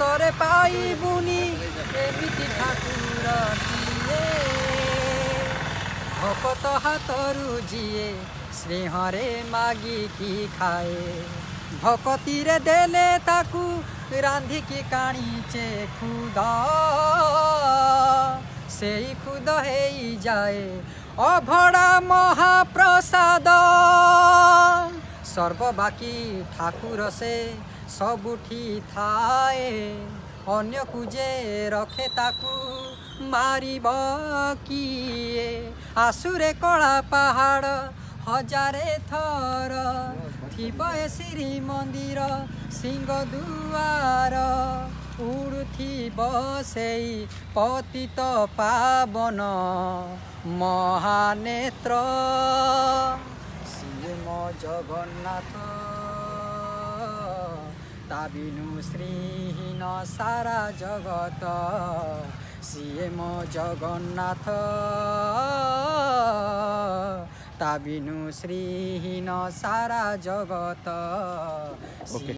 তরে পাইবুনি এমিতি ঠাকুর ভকত হাত জিয়ে স্নেহরে মাগি কি খায়ে ভকতিরে দেলে তাকু রাঁধিকি কাণিচে খুদ সেই খুদ হেই যায় অভড়া মহা ସର୍ବବାକି ଠାକୁର ସେ ସବୁଠି ଥାଏ ଅନ୍ୟକୁ ଯେ ରଖେ ତାକୁ ମାରିବ କିଏ ଆସୁରେ କଳା ପାହାଡ଼ ହଜାରେ ଥର ଥିବ ଏ ଶ୍ରୀମନ୍ଦିର ସିଂହ ଦୁଆର ଉଡ଼ୁଥିବ ସେଇ ପତିତ ପାବନ ମହାନେତ୍ର শ্রীরাম জগন্নাথ ତାବିନୁ ଶ୍ରୀହୀନ ସାରା ଜଗତ ସିଏ ମୋ ଜଗନ୍ନାଥ ତାବିନୁ ଶ୍ରୀହୀନ ସାରା ଜଗତ